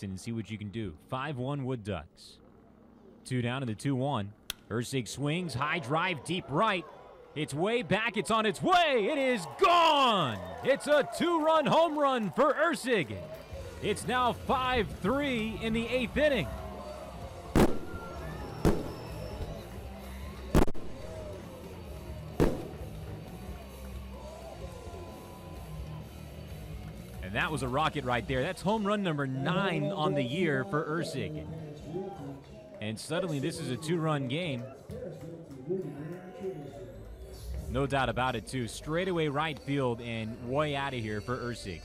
And see what you can do. 5 1 Wood Ducks. Two down to the 2 1. Erceg swings, high drive, deep right. It's way back, it's on its way. It is gone. It's a two run home run for Erceg. It's now 5 3 in the eighth inning. And that was a rocket right there. That's home run number nine on the year for Erceg. And suddenly, this is a two run game. No doubt about it, too. Straightaway right field and way out of here for Erceg.